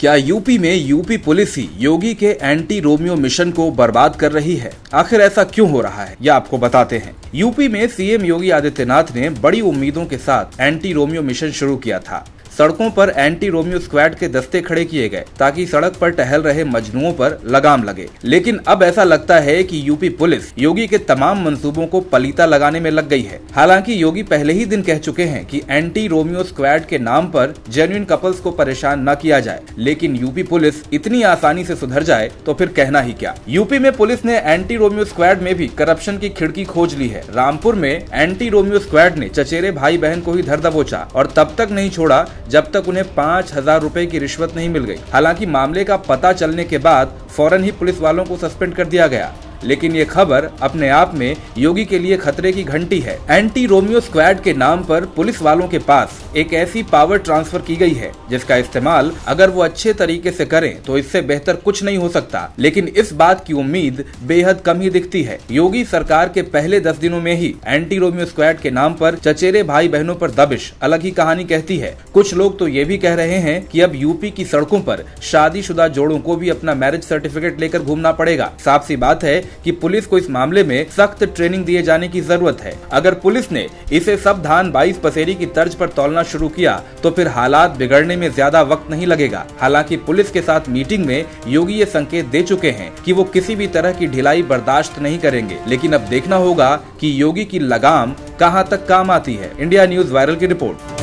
क्या यूपी में UP police ही योगी के एंटी रोमियो मिशन को बर्बाद कर रही है? आखिर ऐसा क्यों हो रहा है? यह आपको बताते हैं। यूपी में सीएम योगी आदित्यनाथ ने बड़ी उम्मीदों के साथ एंटी रोमियो मिशन शुरू किया था। सड़कों पर एंटी रोमियो स्क्वाड के दस्ते खड़े किए गए, ताकि सड़क पर टहल रहे मजनुओं पर लगाम लगे। लेकिन अब ऐसा लगता है कि यूपी पुलिस योगी के तमाम मंसूबों को पलीता लगाने में लग गई है। हालाँकि योगी पहले ही दिन कह चुके हैं कि एंटी रोमियो स्क्वाड के नाम पर जेन्युइन कपल्स को परेशान न किया जाए, लेकिन यूपी पुलिस इतनी आसानी से सुधर जाए तो फिर कहना ही क्या। यूपी में पुलिस ने एंटी रोमियो स्क्वाड में भी करप्शन की खिड़की खोज ली है। रामपुर में एंटी रोमियो स्क्वाड ने चचेरे भाई बहन को ही धर दबोचा, और तब तक नहीं छोड़ा जब तक उन्हें पाँच हज़ार रूपए की रिश्वत नहीं मिल गई। हालाँकि मामले का पता चलने के बाद फ़ौरन ही पुलिस वालों को सस्पेंड कर दिया गया। लेकिन ये खबर अपने आप में योगी के लिए खतरे की घंटी है। एंटी रोमियो स्क्वाड के नाम पर पुलिस वालों के पास एक ऐसी पावर ट्रांसफ़र की गई है, जिसका इस्तेमाल अगर वो अच्छे तरीके से करें तो इससे बेहतर कुछ नहीं हो सकता। लेकिन इस बात की उम्मीद बेहद कम ही दिखती है। योगी सरकार के पहले दस दिनों में ही एंटी रोमियो स्क्वाड के नाम पर चचेरे भाई बहनों पर दबिश, अलग ही कहानी कहती है। कुछ लोग तो ये भी कह रहे हैं कि अब यूपी की सड़कों पर शादीशुदा जोड़ों को भी अपना मैरिज सर्टिफिकेट लेकर घूमना पड़ेगा। साफ़ सी बात है कि पुलिस को इस मामले में सख्त ट्रेनिंग दिए जाने की ज़रूरत है। अगर पुलिस ने इसे सब धान बाईस पसेरी की तर्ज पर तोलना शुरू किया तो फिर हालात बिगड़ने में ज़्यादा वक्त नहीं लगेगा। हालाँकि पुलिस के साथ मीटिंग में योगी ये संकेत दे चुके हैं कि वो किसी भी तरह की ढिलाई बर्दाश्त नहीं करेंगे। लेकिन अब देखना होगा कि योगी की लगाम कहाँ तक काम आती है। इंडिया न्यूज़ वायरल की रिपोर्ट।